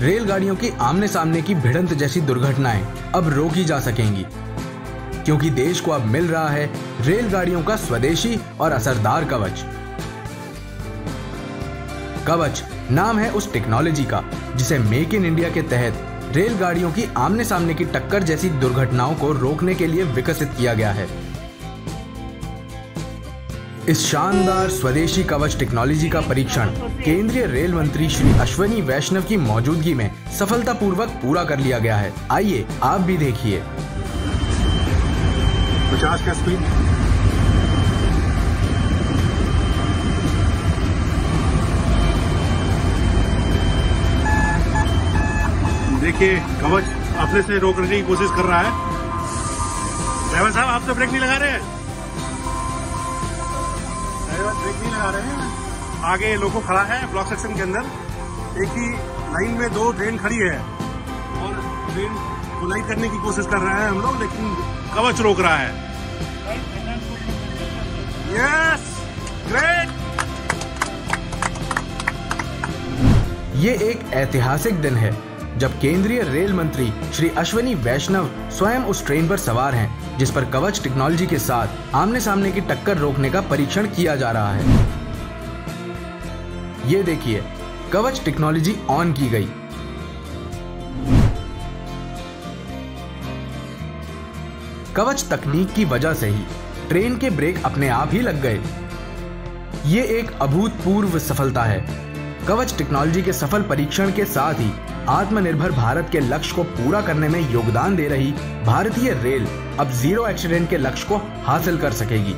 रेलगाड़ियों की आमने सामने की भिड़ंत जैसी दुर्घटनाएँ अब रोकी जा सकेंगी। क्योंकि देश को अब मिल रहा है रेलगाड़ियों का स्वदेशी और असरदार कवच। कवच नाम है उस टेक्नोलॉजी का, जिसे मेक इन इंडिया के तहत रेलगाड़ियों की आमने सामने की टक्कर जैसी दुर्घटनाओं को रोकने के लिए विकसित किया गया है। इस शानदार स्वदेशी कवच टेक्नोलॉजी का परीक्षण केंद्रीय रेल मंत्री श्री अश्वनी वैष्णव की मौजूदगी में सफलतापूर्वक पूरा कर लिया गया है। आइए, आप भी देखिए। पचास का स्पीड देखिए, कवच अपने से रोकने की कोशिश कर रहा है। ड्राइवर साहब, आप तो ब्रेक नहीं लगा रहे हैं। ड्राइवर ब्रेक नहीं लगा रहे हैं। आगे खड़ा है, ब्लॉक सेक्शन के अंदर। एक ही लाइन में दो ट्रेन खड़ी है। और ट्रेन कोलाई करने की कोशिश कर रहे हैं हम लोग, लेकिन कवच रोक रहा है। यस ग्रेट ये एक ऐतिहासिक दिन है। जब केंद्रीय रेल मंत्री श्री अश्वनी वैष्णव स्वयं उस ट्रेन पर सवार हैं, जिस पर कवच टेक्नोलॉजी के साथ आमने सामने की टक्कर रोकने का परीक्षण किया जा रहा है। ये देखिए, कवच टेक्नोलॉजी ऑन की गई। कवच तकनीक की वजह से ही ट्रेन के ब्रेक अपने आप ही लग गए। ये एक अभूतपूर्व सफलता है। कवच टेक्नोलॉजी के सफल परीक्षण के साथ ही आत्मनिर्भर भारत के लक्ष्य को पूरा करने में योगदान दे रही भारतीय रेल अब ज़ीरो एक्सीडेंट के लक्ष्य को हासिल कर सकेगी।